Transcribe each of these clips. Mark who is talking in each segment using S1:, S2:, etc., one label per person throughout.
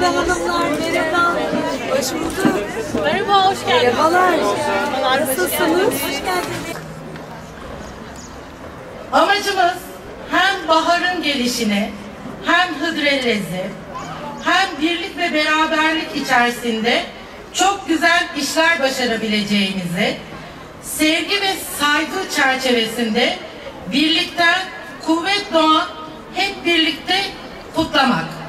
S1: kıymetli hanımlar, merhaba. Hoş bulduk.
S2: Merhaba, hoş geldiniz.
S1: Merhabalar. Nasılsınız? Hoş geldiniz.
S3: Amacımız hem baharın gelişini, hem hıdrellezi, hem birlik ve beraberlik içerisinde çok güzel işler başarabileceğimizi, sevgi ve saygı çerçevesinde birlikten kuvvet doğan hep birlikte kutlamak.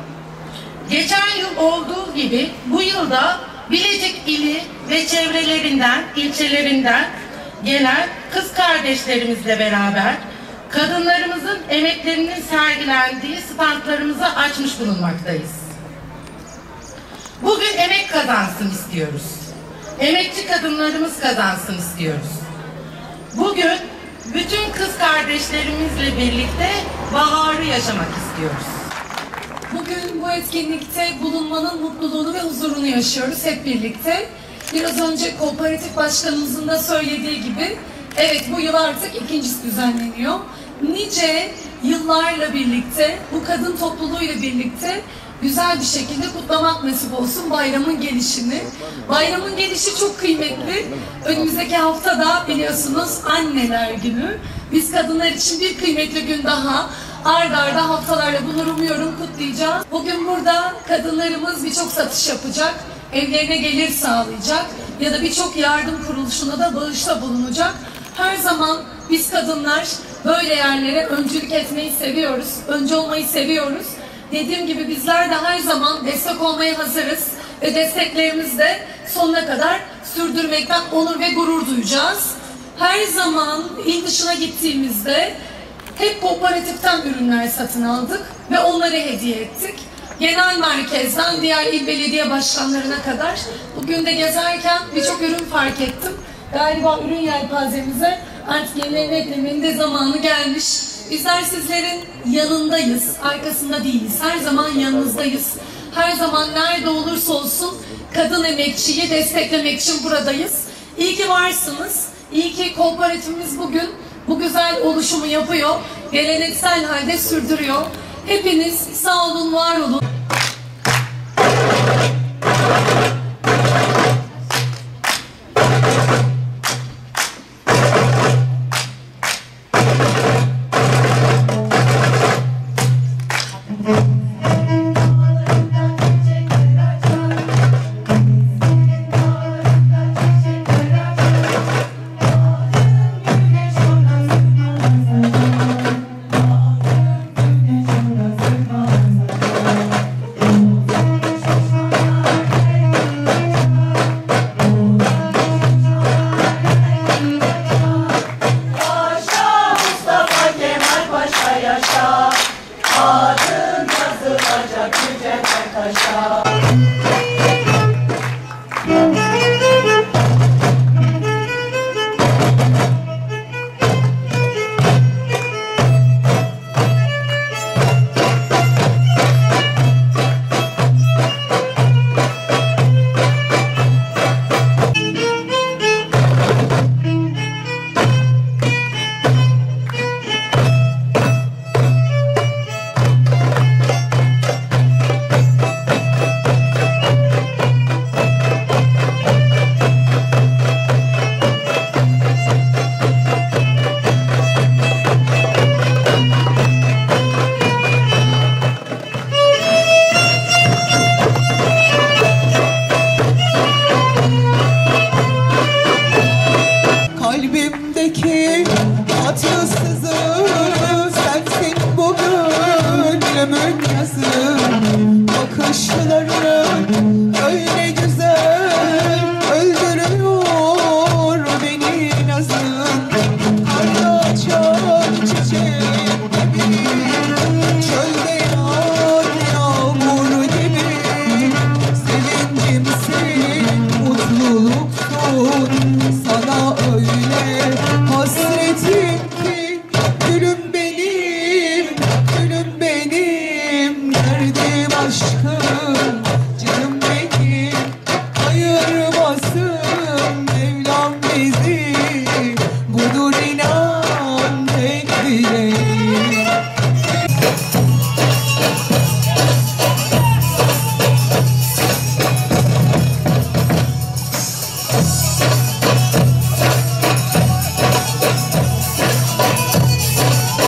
S3: Geçen olduğu gibi bu yılda Bilecik ili ve çevrelerinden, ilçelerinden gelen kız kardeşlerimizle beraber kadınlarımızın emeklerinin sergilendiği standlarımızı açmış bulunmaktayız. Bugün emek kazansın istiyoruz. Emekçi kadınlarımız kazansın istiyoruz. Bugün bütün kız kardeşlerimizle birlikte baharı yaşamak istiyoruz.
S4: Bugün bu etkinlikte bulunmanın mutluluğunu ve huzurunu yaşıyoruz hep birlikte. Biraz önce kooperatif başkanımızın da söylediği gibi, evet bu yıl artık ikincisi düzenleniyor. Nice yıllarla birlikte, bu kadın topluluğuyla birlikte güzel bir şekilde kutlamak nasip olsun bayramın gelişini. Bayramın gelişi çok kıymetli. Önümüzdeki hafta da biliyorsunuz anneler günü. Biz kadınlar için bir kıymetli gün daha ard arda haftalarla bunu umuyorum kutlayacağız. Bugün burada kadınlarımız birçok satış yapacak, evlerine gelir sağlayacak ya da birçok yardım kuruluşuna da bağışta bulunacak. Her zaman biz kadınlar böyle yerlere öncülük etmeyi seviyoruz, önce olmayı seviyoruz. Dediğim gibi bizler de her zaman destek olmaya hazırız ve desteklerimizi de sonuna kadar sürdürmekten onur ve gurur duyacağız. Her zaman il dışına gittiğimizde hep kooperatiften ürünler satın aldık ve onları hediye ettik. Genel merkezden diğer il belediye başkanlarına kadar bugün de gezerken birçok ürün fark ettim. Galiba ürün yelpazemize artık yenilerini eklemenin de zamanı gelmiş. Bizler sizlerin yanındayız, arkasında değiliz. Her zaman yanınızdayız. Her zaman nerede olursa olsun kadın emekçiyi desteklemek için buradayız. İyi ki varsınız. İyi ki kooperatifimiz bugün bu güzel oluşumu yapıyor. Geleneksel halde sürdürüyor. Hepiniz sağ olun, var olun.
S5: Kaşa güce kaşa gözümün yazı Bakışların